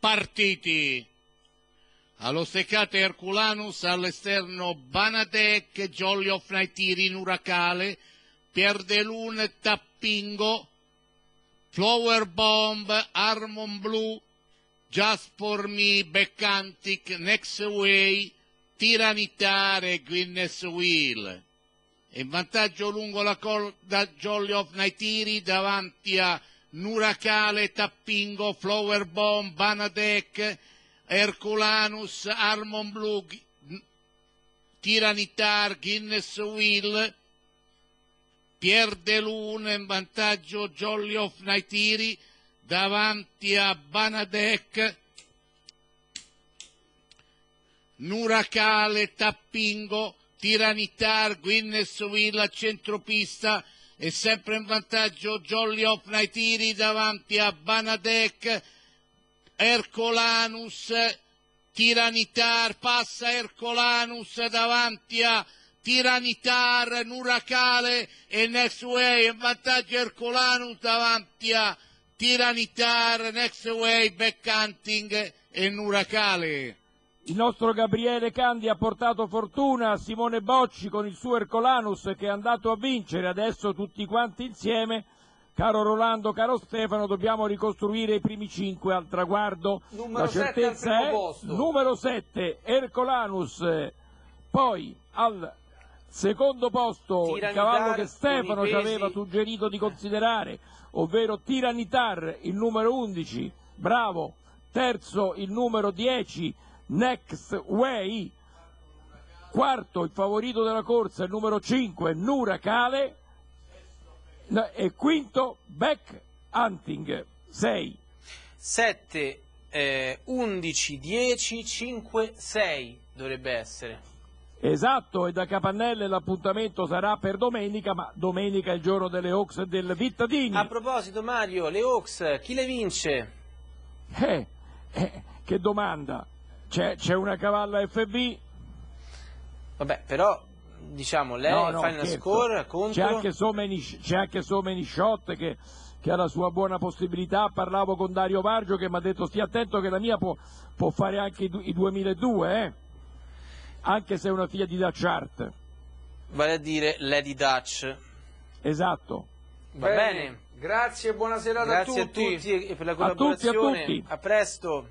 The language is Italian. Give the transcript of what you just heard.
partiti. Allo steccate Herculanus, all'esterno Banadec, Jolly of Naitiri, Nuracale, Pierdelun, Tappingo, Flower Bomb, Harmon Blue, for Me, Beccantic, Next Way, Tiranitare, Guinness Wheel. In vantaggio lungo la corda Jolly of Naitiri davanti a Nuracale, Tappingo, Flower Bomb, Banadec, Herculanus, Harmon Blue, Tiranitar, Guinness Will, Pier De Lune in vantaggio Jolly of Naitiri davanti a Banadec, Nuracale, Tappingo, Tiranitar, Guinness Will a centropista e sempre in vantaggio Jolly of Naitiri davanti a Banadec, Ercolanus, Tiranitar, passa Ercolanus davanti a Tiranitar, Nuracale e Next Way, in vantaggio Ercolanus davanti a Tiranitar, Next Way, Backhunting e Nuracale. Il nostro Gabriele Candi ha portato fortuna a Simone Bocci con il suo Ercolanus che è andato a vincere, adesso tutti quanti insieme Caro Rolando, caro Stefano, dobbiamo ricostruire i primi cinque al traguardo. Numero La certezza è posto. numero 7, Ercolanus. Poi al secondo posto il Tiranitar, cavallo che Stefano ci aveva suggerito di considerare, ovvero Tiranitar, il numero 11. Bravo. Terzo il numero 10, Next Way. Quarto il favorito della corsa, il numero 5, Nuracale. E quinto Back Hunting 6 7, eh, 11, 10, 5, 6 dovrebbe essere. esatto e da Capannelle l'appuntamento sarà per domenica ma domenica è il giorno delle Oaks del Vittadini A proposito Mario, le Oaks, chi le vince? eh, eh, che domanda c'è, c'è una cavalla FB Vabbè, però diciamo lei No, no, final scherzo. score contro c'è anche So Many, c'è anche So Many Shot che, che ha la sua buona possibilità parlavo con Dario Vargio che mi ha detto stia attento che la mia può, può fare anche i, i 2002 eh? anche se è una figlia di Dutch Art vale a dire Lady Dutch. esatto Va bene. Grazie e buona serata Grazie a tutti. a tutti e per la A tutti, a collaborazione. tutti. a presto.